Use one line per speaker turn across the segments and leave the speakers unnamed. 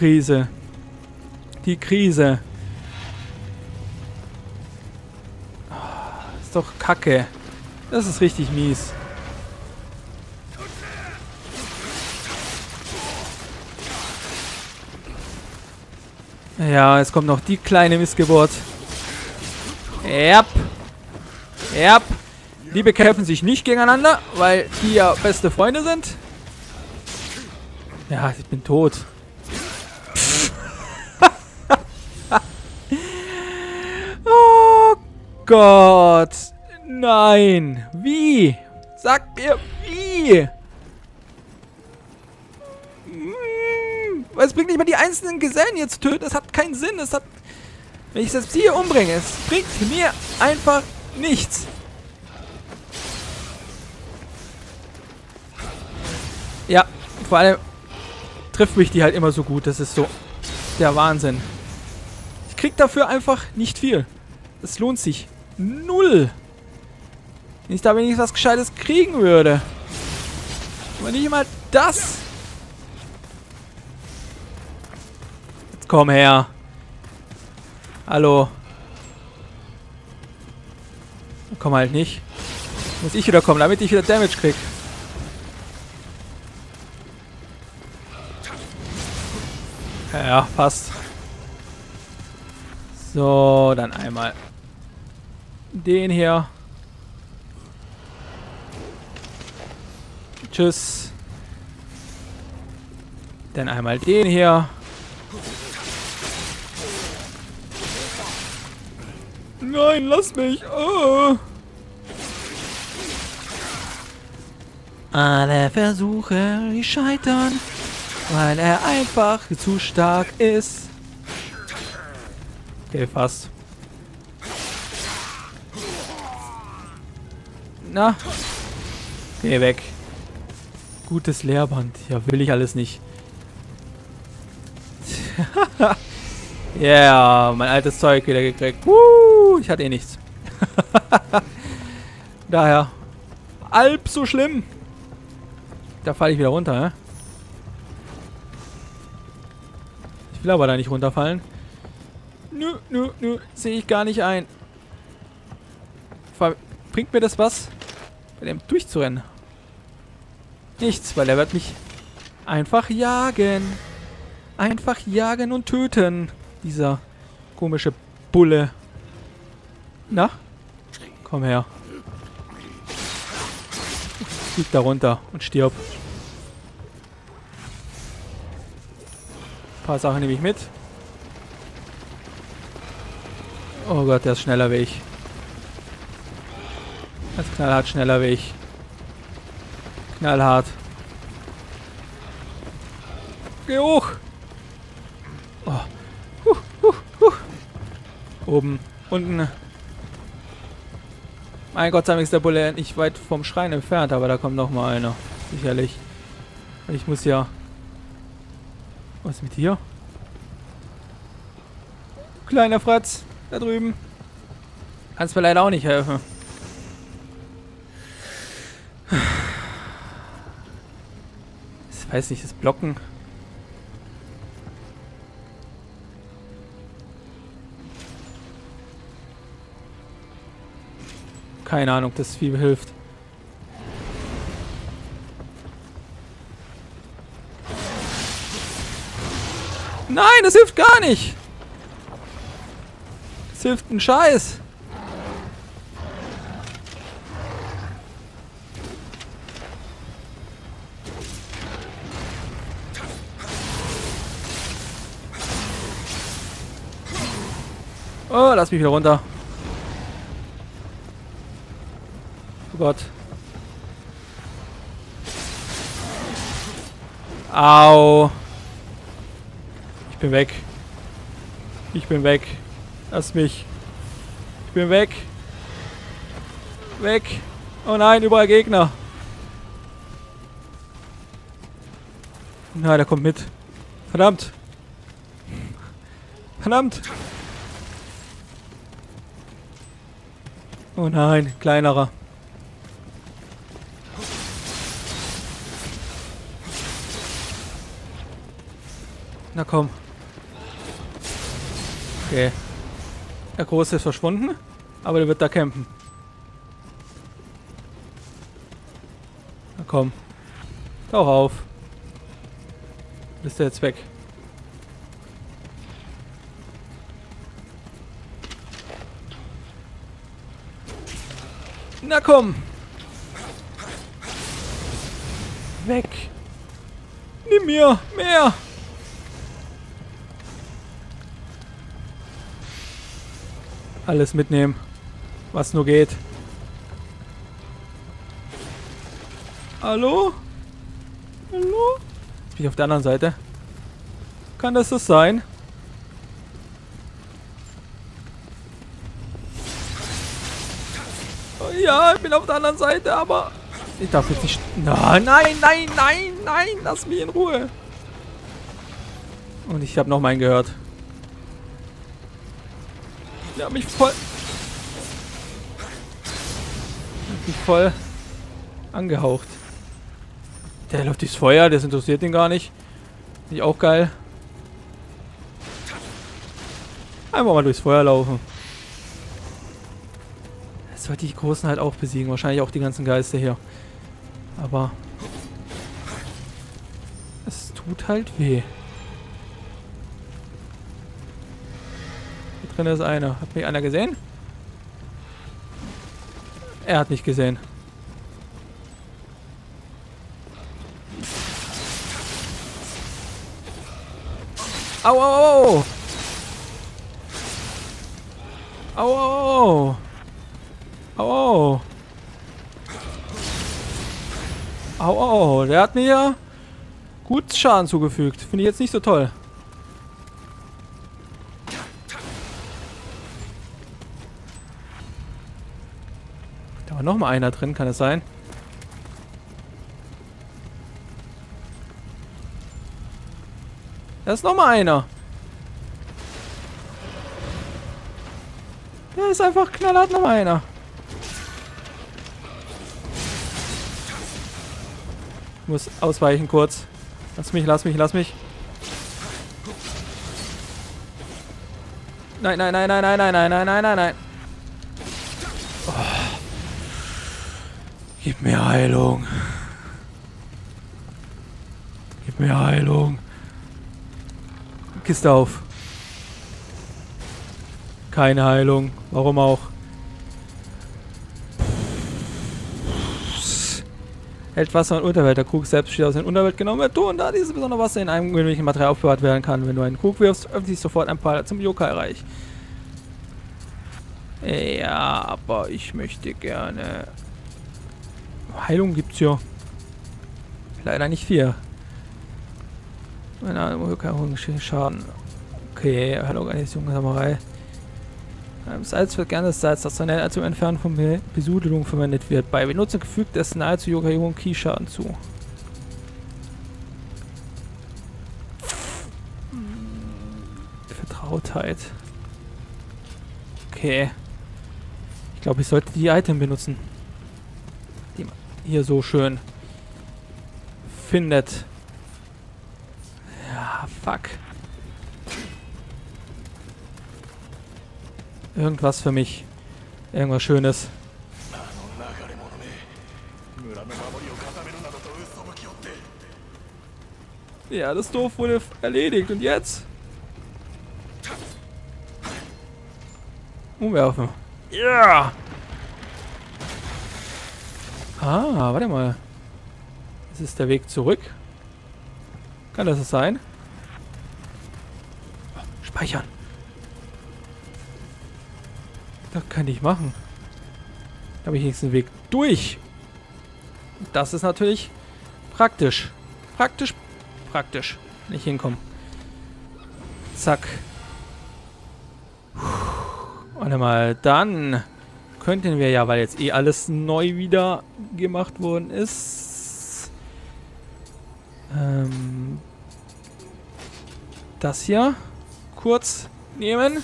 Krise. Die Krise. Ah, Ist doch kacke. Das ist richtig mies. Ja, jetzt kommt noch die kleine Missgeburt. Yep. Yep. Die bekämpfen sich nicht gegeneinander, weil die ja beste Freunde sind. Ja, ich bin tot. oh Gott. Nein. Wie? Sagt mir, wie? Hm, Es bringt nicht mal die einzelnen Gesellen zu töten. Es hat keinen Sinn. Es hat... Wenn ich das hier umbringe, es bringt mir einfach nichts. Ja, vor allem trifft mich die halt immer so gut. Das ist so der Wahnsinn. Ich krieg dafür einfach nicht viel. Es lohnt sich. Null. Wenn ich da wenigstens was Gescheites kriegen würde. Aber nicht mal das. Jetzt komm her. Hallo. Komm halt nicht. Muss ich wieder kommen, damit ich wieder Damage krieg. Ja, passt. So, dann einmal den hier. Tschüss. Dann einmal den hier. Nein, lass mich. Oh. Alle Versuche, scheitern, weil er einfach zu stark ist. Okay, fast. Na? Geh weg. Gutes Lehrband. Ja, will ich alles nicht. Ja, yeah, mein altes Zeug wieder gekriegt. Woo, ich hatte eh nichts. Daher. Alp so schlimm. Da falle ich wieder runter, ne? Ich will aber da nicht runterfallen. Nö, nö, nö. Sehe ich gar nicht ein. Bringt mir das was, bei dem durchzurennen? Nichts, weil er wird mich einfach jagen. Einfach jagen und töten. Dieser komische Bulle. Na? Komm her. Flieg da runter und stirb. Ein paar Sachen nehme ich mit. Oh Gott, der ist schneller wie ich. Ist knallhart schneller ich. Knallhart. Geh hoch! Oh. Huh, huh, huh. Oben, unten. Mein Gott sei Dank ist der Bulle nicht weit vom Schrein entfernt, aber da kommt noch mal einer. Sicherlich. Ich muss ja... Was ist mit dir? Kleiner Fratz, da drüben. Kannst mir leider auch nicht helfen. Ich weiß nicht, das Blocken... Keine Ahnung, ob das viel hilft. Nein, das hilft gar nicht. Das hilft ein Scheiß. Lass mich wieder runter. Oh Gott. Au. Ich bin weg. Ich bin weg. Lass mich. Ich bin weg. Weg. Oh nein, überall Gegner. Na, der kommt mit. Verdammt. Verdammt. Oh nein, kleinerer. Na komm. Okay. Der Große ist verschwunden, aber der wird da campen. Na komm. Tauch auf. Bist du jetzt weg? Na komm! Weg! Nimm mir mehr! Alles mitnehmen, was nur geht. Hallo? Hallo? Bin ich auf der anderen Seite. Kann das das sein? Ja, ich bin auf der anderen Seite, aber... Ich darf jetzt nicht... Nein, nein, nein, nein, nein, lass mich in Ruhe. Und ich habe noch meinen gehört. Der hat mich voll... Mich voll angehaucht. Der läuft durchs Feuer, das interessiert ihn gar nicht. Finde ich auch geil. Einfach mal durchs Feuer laufen. Sollte ich die Großen halt auch besiegen. Wahrscheinlich auch die ganzen Geister hier. Aber... Es tut halt weh. Hier drin ist einer. Hat mich einer gesehen? Er hat mich gesehen. Au, au, au! Au, au, au! Au, au! Au, au, der hat mir gut Schaden zugefügt. Finde ich jetzt nicht so toll. Da war noch mal einer drin, kann es sein? Da ist noch mal einer. Da ist einfach knallhart noch mal einer. Muss ausweichen kurz. Lass mich, lass mich, lass mich. Nein, nein, nein, nein, nein, nein, nein, nein, nein, nein, nein. Oh. Gib mir Heilung. Gib mir Heilung. Kiste auf. Keine Heilung. Warum auch? Hält Wasser und Unterwelt. Der Krug selbst steht aus der Unterwelt genommen wird. Und da dieses besondere Wasser in einem gewöhnlichen Material aufbewahrt werden kann. Wenn du einen Krug wirfst, öffnet sich sofort ein Paar zum Yokai-Reich. Ja, aber ich möchte gerne... Heilung gibt's ja. Leider nicht viel. Meine Ahnung, Schaden. Okay, hallo Organisation Samurai. Ähm, Salz wird gerne das Salz, das zum Entfernen von Besudelung verwendet wird. Bei Benutzung fügt es nahezu Yokai Ki Schaden zu. Vertrautheit. Okay. Ich glaube, ich sollte die Item benutzen. Die man hier so schön findet. Fuck. Irgendwas für mich. Irgendwas Schönes. Ja, das Dorf wurde erledigt. Und jetzt? Umwerfen. Ja! Ah, warte mal. Das ist der Weg zurück. Kann das sein? Speichern. Das kann ich machen. Da habe ich einen Weg durch. Das ist natürlich praktisch. Praktisch, praktisch. Nicht hinkommen. Zack. Warte mal, dann könnten wir ja, weil jetzt eh alles neu wieder gemacht worden ist. Ähm, das hier kurz nehmen.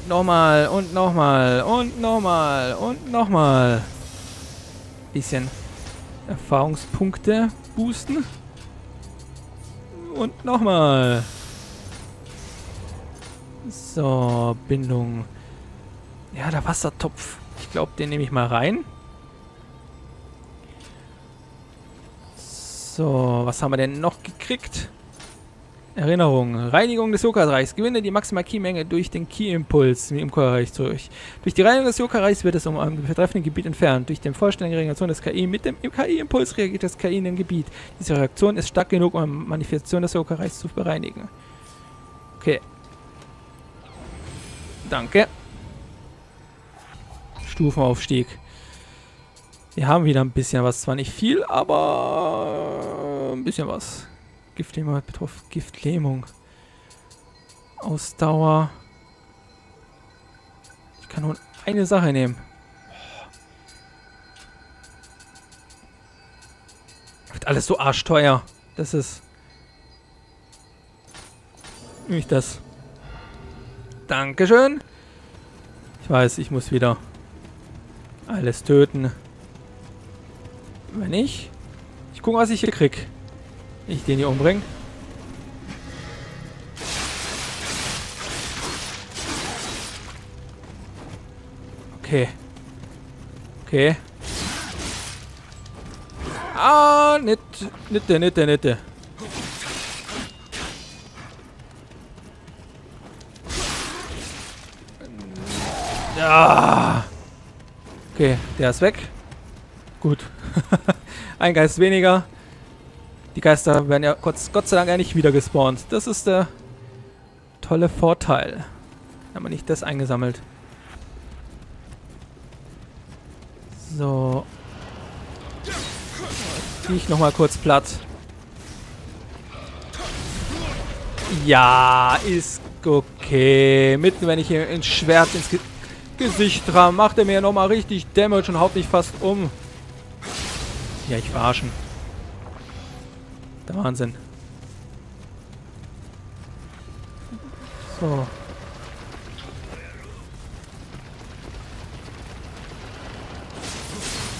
Und nochmal, und nochmal, und nochmal, und nochmal. Bisschen Erfahrungspunkte boosten. Und nochmal. So, Bindung. Ja, der Wassertopf. Ich glaube, den nehme ich mal rein. So, was haben wir denn noch gekriegt? Erinnerung. Reinigung des Yokai-Reichs. Gewinne die maximale Key-Menge durch den Key-Impuls im Yokai-Reich zurück. Durch die Reinigung des Yokai-Reichs wird es um ein betreffendes Gebiet entfernt. Durch die vollständige Reaktion des KI mit dem KI-Impuls reagiert das KI in dem Gebiet. Diese Reaktion ist stark genug, um eine Manifestation des Yokai-Reichs zu bereinigen. Okay. Danke. Stufenaufstieg. Wir haben wieder ein bisschen was. Zwar nicht viel, aber ein bisschen was. Giftlähmung betroffen. Giftlähmung. Ausdauer. Ich kann nur eine Sache nehmen. Wird alles so arschteuer. Das ist... Nicht das. Dankeschön. Ich weiß, ich muss wieder alles töten. Wenn ich... Ich gucke, was ich hier krieg. Ich den hier umbringen. Okay. Okay. Ah, nett, nette, nette, nette. Ja. Okay, der ist weg. Gut. Ein Geist weniger. Die Geister werden ja Gott, Gott sei Dank ja nicht wieder gespawnt. Das ist der tolle Vorteil. Haben wir nicht das eingesammelt. So. Zieh ich nochmal kurz platt. Ja, ist okay. Mitten, wenn ich hier ins Schwert ins Ge Gesicht dran, macht er mir nochmal richtig Damage und haut mich fast um. Ja, ich verarschen. Der Wahnsinn. So.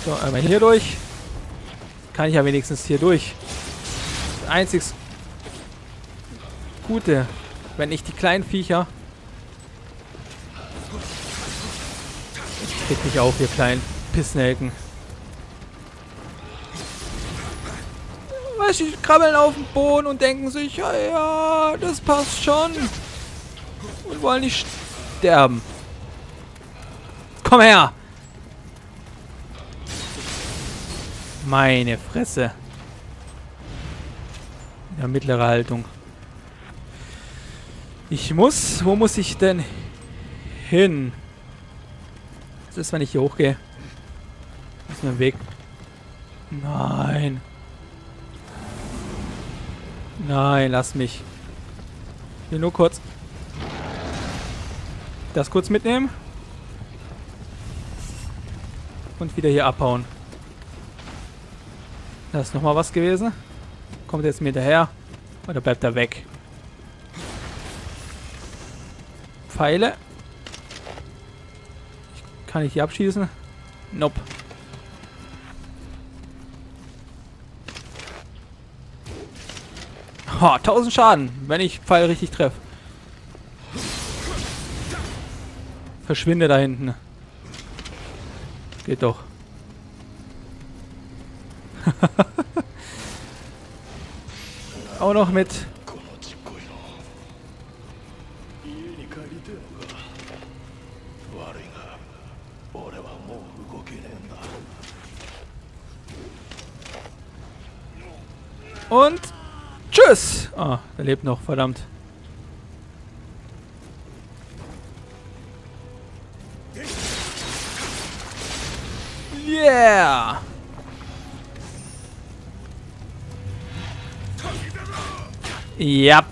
So, einmal hier durch. Kann ich ja wenigstens hier durch. Das einzig Gute, wenn ich die kleinen Viecher... Ich krieg mich auf, ihr kleinen Pissnelken. Die krabbeln auf den Boden und denken sich, ja, ja, das passt schon. Und wollen nicht sterben. Komm her! Meine Fresse. Ja, mittlere Haltung. Ich muss... Wo muss ich denn hin? Das ist, wenn ich hier hochgehe. Ist mein Weg. Nein. Nein, lass mich. Hier nur kurz. Das kurz mitnehmen. Und wieder hier abhauen. Da ist nochmal was gewesen. Kommt jetzt mir hinterher. Oder bleibt er weg? Pfeile. Kann ich die abschießen? Nope. Oh, 1000 Schaden, wenn ich Pfeil richtig treffe. Verschwinde da hinten. Geht doch. Auch noch mit. Und tschüss. Ah, er lebt noch, verdammt. Yeah! Ja.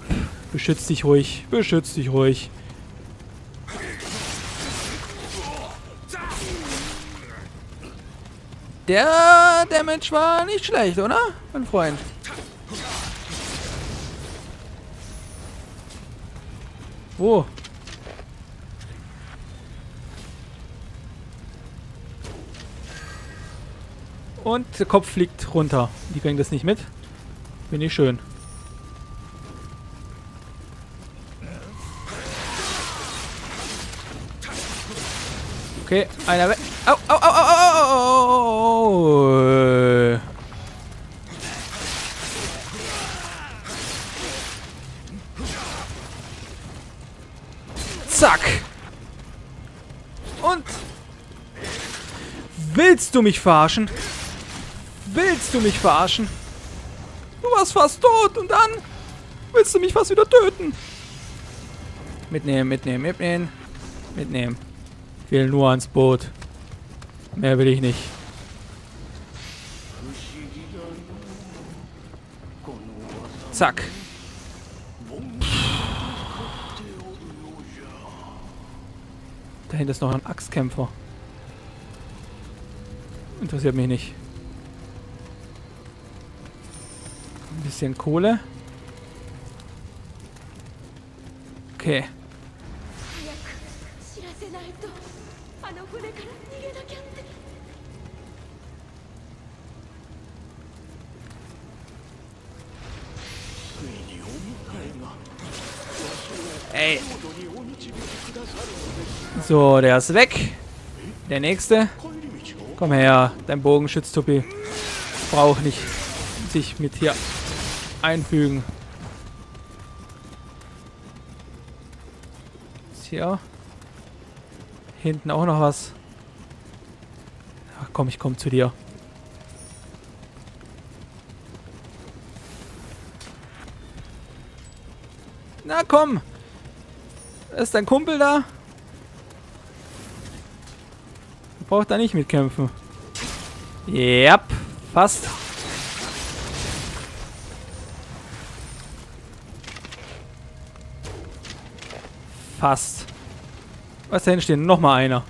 Beschütz dich ruhig. Beschütz dich ruhig. Der Damage war nicht schlecht, oder? Mein Freund. Wo? Und der Kopf fliegt runter. Die kriegen das nicht mit. Bin ich schön. Okay, einer weg. Au, au, au, Zack. Und... Willst du mich verarschen? Willst du mich verarschen? Du warst fast tot und dann willst du mich fast wieder töten. Mitnehmen, mitnehmen, mitnehmen. Mitnehmen. Ich nur ans Boot. Mehr will ich nicht. Zack. hinten ist noch ein Axtkämpfer. Interessiert mich nicht. Ein bisschen Kohle. Okay. Ey, so, der ist weg. Der nächste. Komm her, dein Bogenschütztuppi. Braucht nicht sich mit hier einfügen. Hier hinten auch noch was. Ach komm, ich komm zu dir. Na komm! Ist dein Kumpel da? Braucht da nicht mitkämpfen. Yep, fast. Fast. Was da hinten stehen? Nochmal einer.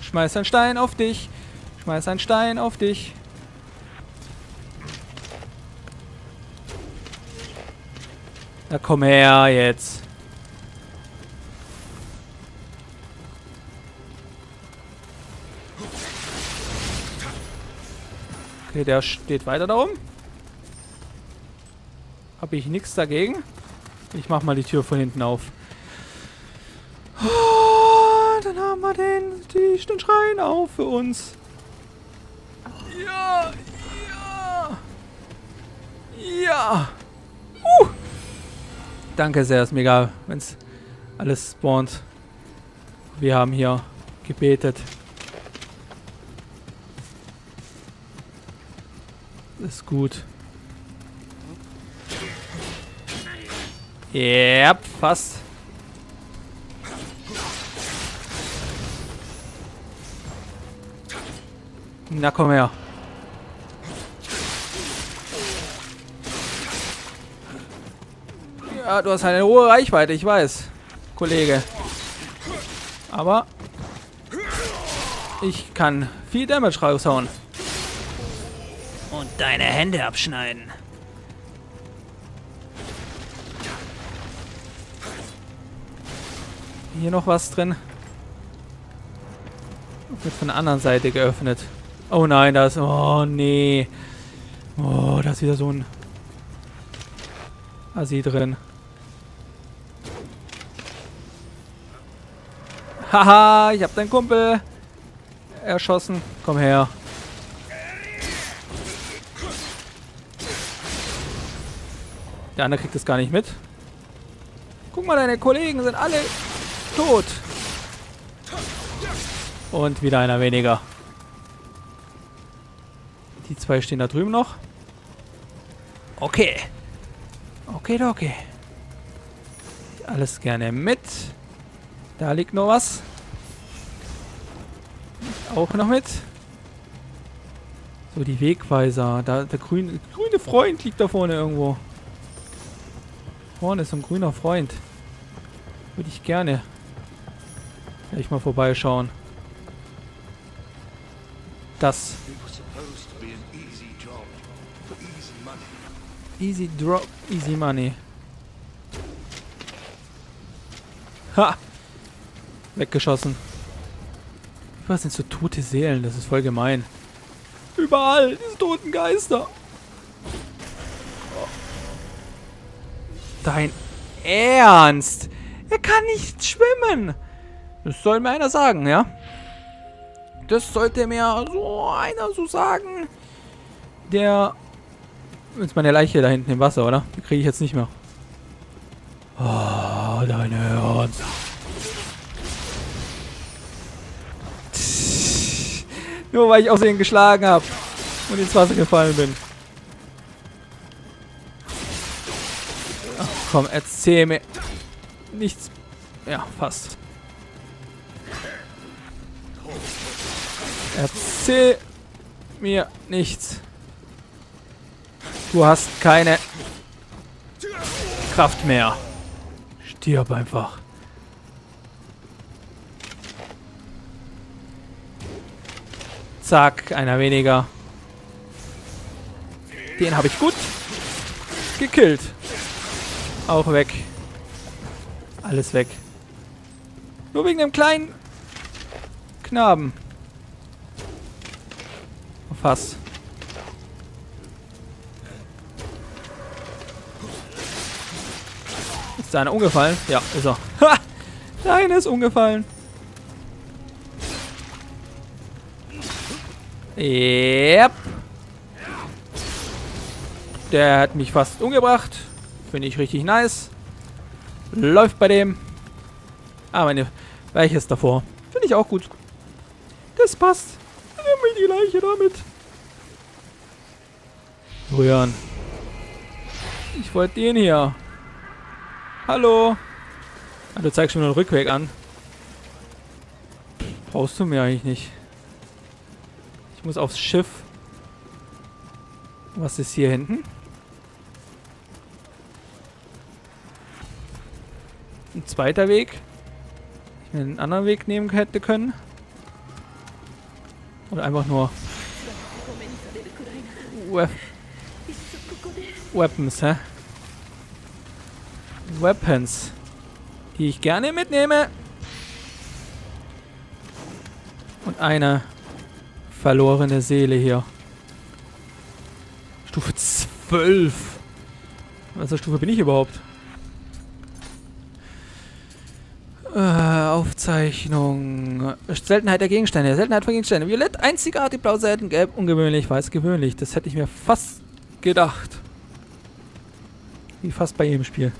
Schmeiß einen Stein auf dich. Schmeiß einen Stein auf dich. Na komm her jetzt. Okay, der steht weiter da oben. Habe ich nichts dagegen. Ich mach mal die Tür von hinten auf. Oh, dann haben wir den, die, den Schrein auf für uns. Ja, ja. Ja. Danke sehr, ist mega, wenn es alles spawnt. Wir haben hier gebetet. Ist gut. Yep, fast. Na komm her. Ja, du hast eine hohe Reichweite, ich weiß. Kollege. Aber ich kann viel Damage raushauen. Und deine Hände abschneiden. Hier noch was drin. Wird von der anderen Seite geöffnet. Oh nein, da ist... Oh nee. Oh, da ist wieder so ein... Assi drin. Haha, ich hab deinen Kumpel erschossen. Komm her. Der andere kriegt es gar nicht mit. Guck mal, deine Kollegen sind alle tot. Und wieder einer weniger. Die zwei stehen da drüben noch. Okay. Okay, okay. Alles gerne mit. Da liegt noch was. Auch noch mit. So, die Wegweiser. Da, der grüne, grüne Freund liegt da vorne irgendwo. Vorne ist ein grüner Freund. Würde ich gerne gleich mal vorbeischauen. Das.
Easy
Drop, Easy Money. Ha! Weggeschossen. Was sind so tote Seelen? Das ist voll gemein. Überall, diese toten Geister. Dein Ernst? Er kann nicht schwimmen. Das soll mir einer sagen, ja? Das sollte mir so einer so sagen. Der... Ist meine Leiche da hinten im Wasser, oder? Die kriege ich jetzt nicht mehr. Oh, deine Ernst. Nur weil ich aus ihn geschlagen habe und ins Wasser gefallen bin. Ach komm, erzähl mir nichts. Ja, fast. Erzähl mir nichts. Du hast keine Kraft mehr. Stirb einfach. Zack, einer weniger. Den habe ich gut gekillt. Auch weg. Alles weg. Nur wegen dem kleinen Knaben. Fass. Ist da einer umgefallen? Ja, ist er. Ha! Nein, ist umgefallen. Yep. Der hat mich fast umgebracht. Finde ich richtig nice. Läuft bei dem. Ah, meine Leiche davor. Finde ich auch gut. Das passt. Nimm mir die Leiche damit. Rühren. Ich wollte den hier. Hallo. Ah, du zeigst mir nur den Rückweg an. Brauchst du mir eigentlich nicht. Ich muss aufs Schiff. Was ist hier hinten? Ein zweiter Weg. Ich mir einen anderen Weg nehmen hätte können. Oder einfach nur... We Weapons, hä? Weapons. Die ich gerne mitnehme. Und eine verlorene Seele hier. Stufe 12. Was Stufe bin ich überhaupt? Äh, Aufzeichnung. Seltenheit der Gegenstände. Seltenheit von Gegenständen. Violett, einzigartig, blau, selten, gelb, ungewöhnlich, weiß, gewöhnlich. Das hätte ich mir fast gedacht. Wie fast bei jedem Spiel.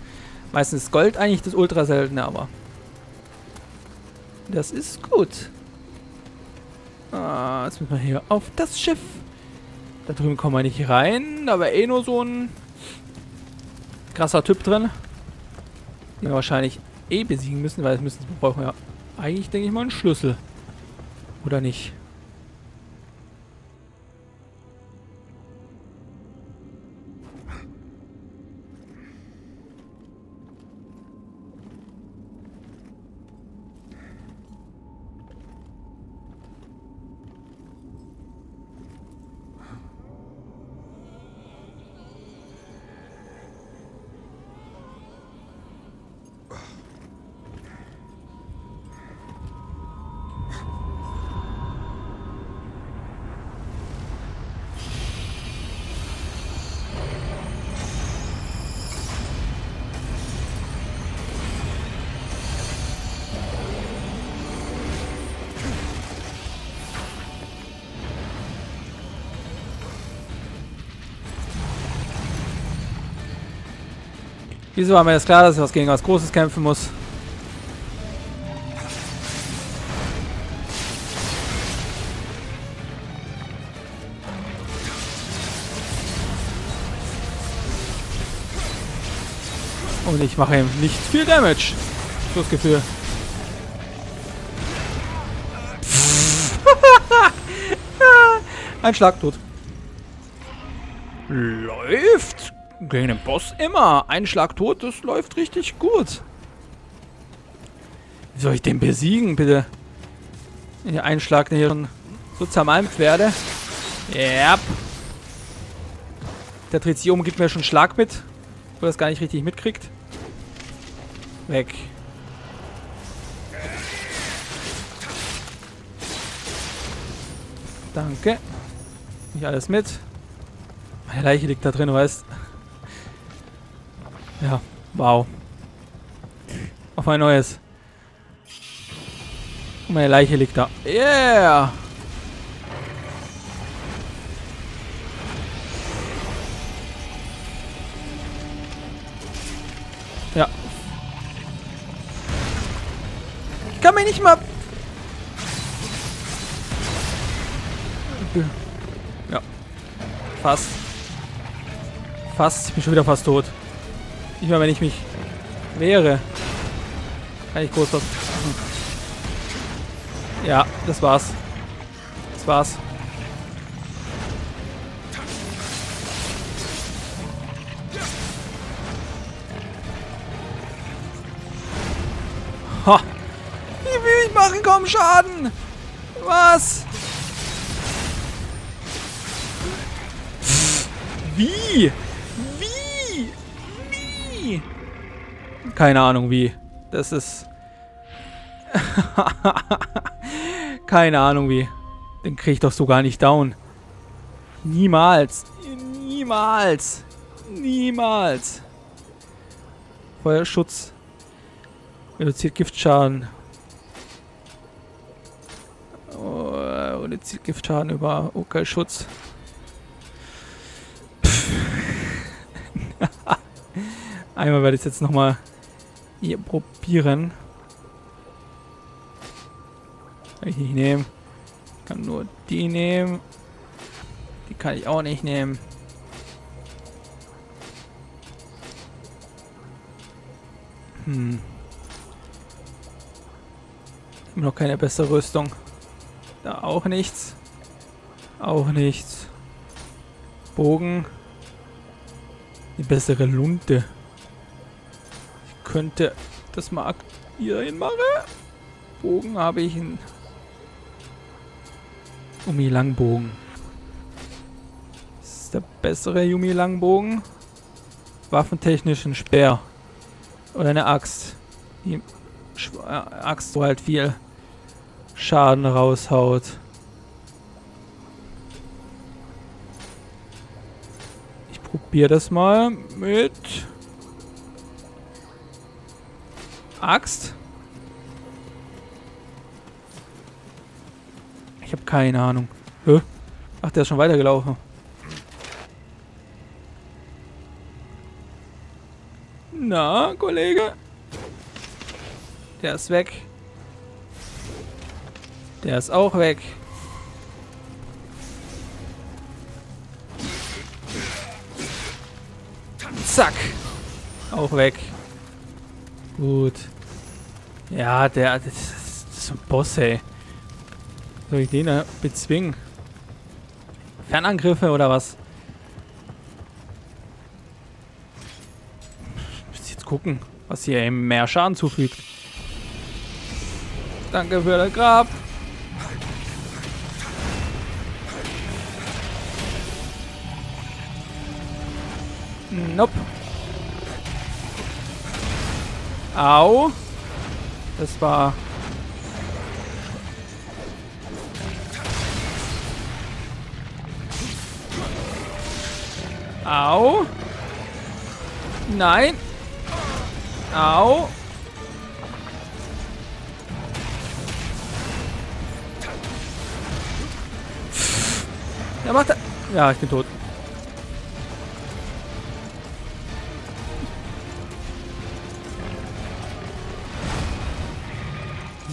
Meistens ist Gold eigentlich das ultra seltene, aber das ist gut. Ah, jetzt müssen wir hier auf das Schiff. Da drüben kommen wir nicht rein. Da war eh nur so ein krasser Typ drin. Den wir wahrscheinlich eh besiegen müssen, weil wir müssen, wir brauchen ja eigentlich, denke ich mal, einen Schlüssel. Oder nicht? Wieso war mir das klar, dass ich was gegen was Großes kämpfen muss? Und ich mache ihm nicht viel Damage. So das Gefühl. Ein Schlag tot. Läuft gegen den Boss immer. Ein Schlag tot, das läuft richtig gut. Wie soll ich den besiegen, bitte? Wenn ich einen Schlag hier schon so zermalmt werde. Yep. Der dreht sich um gibt mir schon Schlag mit. Wo er das gar nicht richtig mitkriegt. Weg. Danke. Nicht alles mit. Meine Leiche liegt da drin, weißt Ja, wow. Auf ein neues. Und meine Leiche liegt da. Yeah! Ja. Ich kann mich nicht mal... Ja. Fast. Fast. Ich bin schon wieder fast tot. Nicht mal, wenn ich mich wehre. Kann ich groß was... Ja, das war's. Das war's. Ha! Wie will ich machen kaum Schaden? Was? Wie? Wie? Keine Ahnung wie. Das ist... Keine Ahnung wie. Den krieg ich doch so gar nicht down. Niemals. Niemals. Niemals. Feuerschutz. Reduziert Giftschaden. Oh, reduziert Giftschaden über OK-Schutz. Einmal werde ich es jetzt nochmal hier probieren. Kann ich nicht nehmen. Kann nur die nehmen. Die kann ich auch nicht nehmen. Hm. Immer noch keine bessere Rüstung. Da auch nichts. Auch nichts. Bogen. Die bessere Lunte. Könnte das mal aktivieren machen. Bogen habe ich einen Yumi Langbogen. Das ist der bessere Yumi Langbogen. Waffentechnisch ein Speer. Oder eine Axt. Die äh, Axt, wo halt viel Schaden raushaut. Ich probiere das mal mit Axt. Ich habe keine Ahnung. Hä? Ach, der ist schon weitergelaufen. Na, Kollege? Der ist weg. Der ist auch weg. Zack. Auch weg. Gut. Ja, der... Das ist, ist ein Boss, ey. Soll ich den da bezwingen? Fernangriffe oder was? Muss jetzt gucken, was hier eben mehr Schaden zufügt. Danke für das Grab. Nope. Au. Das war... Au. Nein. Au. Ja, macht er. Ja, ich bin tot.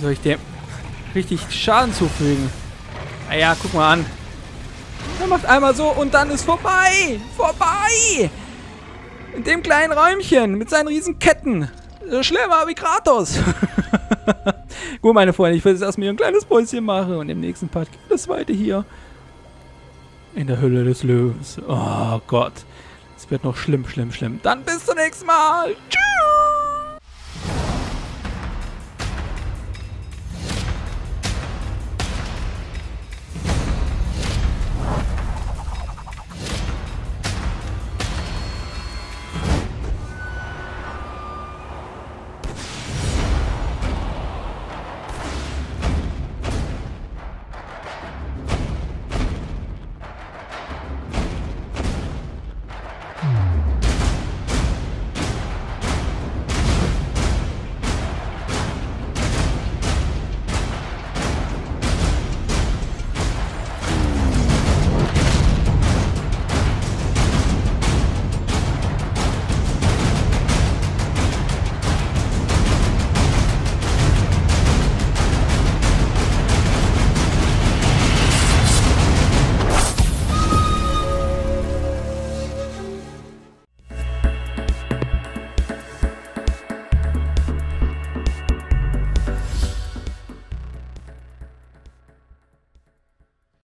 Soll ich dem richtig Schaden zufügen? Ah ja, guck mal an. Er macht einmal so und dann ist vorbei. Vorbei. In dem kleinen Räumchen mit seinen riesen Ketten. Schlimmer wie Kratos. Gut, meine Freunde, ich will jetzt erstmal hier ein kleines Päuschen machen und im nächsten Part geht das weiter hier. In der Hölle des Löwens. Oh Gott. Es wird noch schlimm, schlimm, schlimm. Dann bis zum nächsten Mal. Tschüss.